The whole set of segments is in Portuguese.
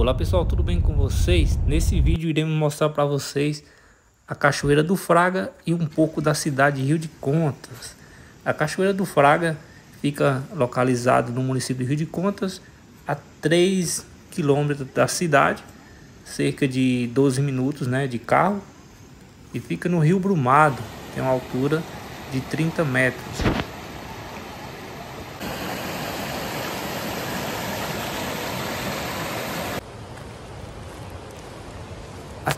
Olá pessoal, tudo bem com vocês? Nesse vídeo iremos mostrar para vocês a Cachoeira do Fraga e um pouco da cidade de Rio de Contas. A Cachoeira do Fraga fica localizado no município de Rio de Contas, a 3 quilômetros da cidade, cerca de 12 minutos né, de carro, e fica no Rio Brumado, tem uma altura de 30 metros.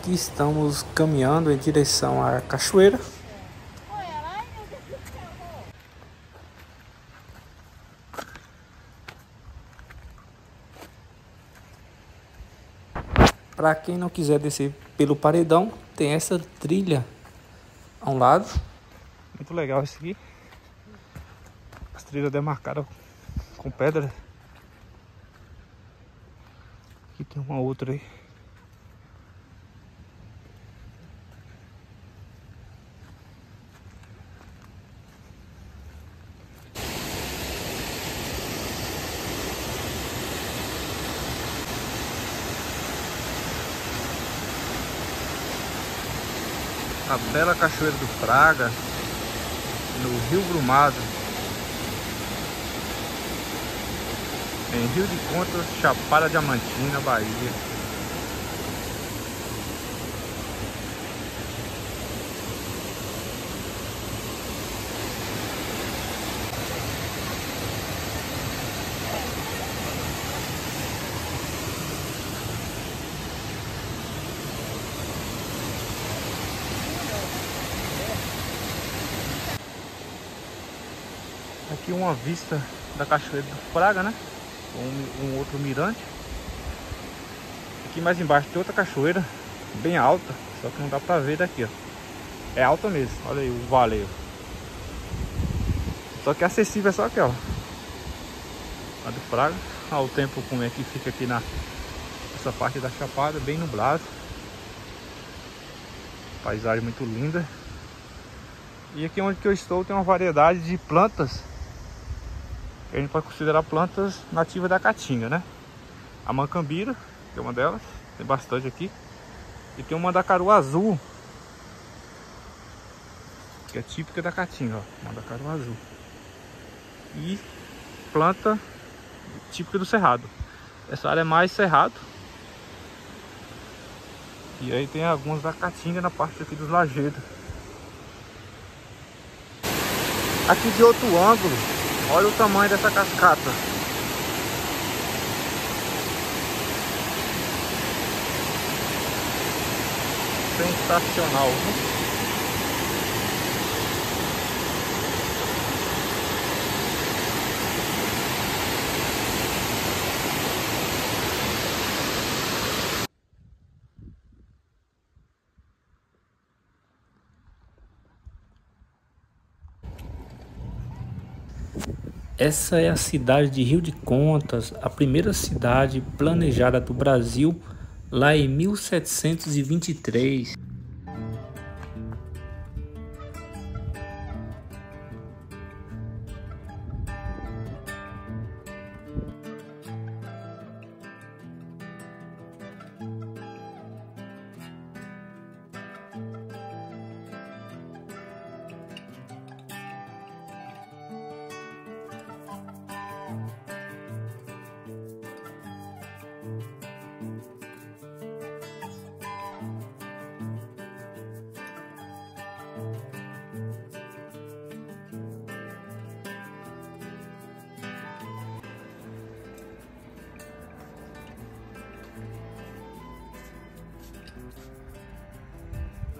Aqui estamos caminhando em direção à cachoeira. Para quem não quiser descer pelo paredão, tem essa trilha a um lado. Muito legal esse aqui. As trilhas demarcadas com pedra. Aqui tem uma outra aí. A bela Cachoeira do Fraga, no Rio Brumado, em Rio de Contas, Chapada Diamantina, Bahia. Aqui uma vista da Cachoeira do Fraga, né? Um, um outro mirante. Aqui mais embaixo tem outra cachoeira, bem alta, só que não dá pra ver daqui, ó. É alta mesmo, olha aí o vale Só que acessível é só aquela. A do Fraga. Olha o tempo como é que fica aqui na essa parte da chapada, bem nublado. Paisagem muito linda. E aqui onde que eu estou tem uma variedade de plantas a gente pode considerar plantas nativas da caatinga, né? A mancambira, que é uma delas, tem bastante aqui. E tem uma mandacaru azul, que é típica da caatinga, ó, mandacaru azul. E planta típica do cerrado. Essa área é mais cerrado. E aí tem algumas da caatinga na parte aqui dos lajedos. Aqui de outro ângulo, Olha o tamanho dessa cascata. Sensacional. Essa é a cidade de Rio de Contas, a primeira cidade planejada do Brasil lá em 1723.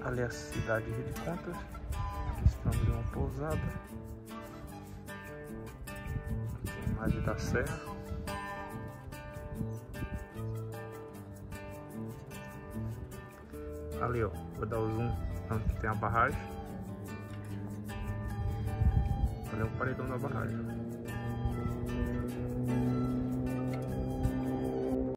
Ali é a cidade de Rio de Contas. Aqui estamos em uma pousada. Aqui imagem da serra. Ali ó, vou dar o zoom onde tem a barragem. Ali é o paredão da barragem.